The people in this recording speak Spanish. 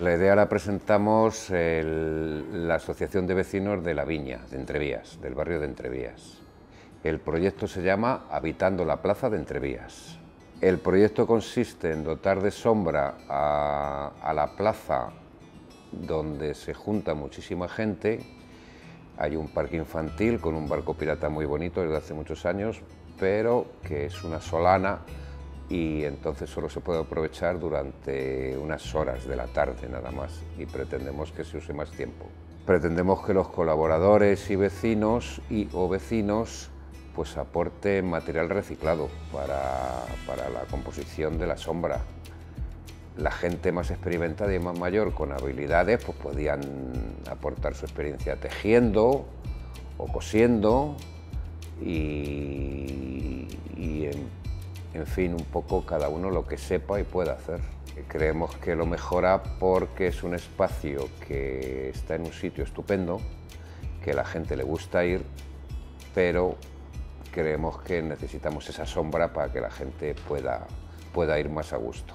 La idea la presentamos la Asociación de Vecinos de la Viña, de Entrevías, del barrio de Entrevías. El proyecto se llama Habitando la Plaza de Entrevías. El proyecto consiste en dotar de sombra a, a la plaza donde se junta muchísima gente. Hay un parque infantil con un barco pirata muy bonito desde hace muchos años, pero que es una solana y entonces solo se puede aprovechar durante unas horas de la tarde nada más y pretendemos que se use más tiempo. Pretendemos que los colaboradores y vecinos y o vecinos pues aporten material reciclado para, para la composición de la sombra. La gente más experimentada y más mayor con habilidades pues podían aportar su experiencia tejiendo o cosiendo y, en fin, un poco cada uno lo que sepa y pueda hacer. Creemos que lo mejora porque es un espacio que está en un sitio estupendo, que la gente le gusta ir, pero creemos que necesitamos esa sombra para que la gente pueda, pueda ir más a gusto.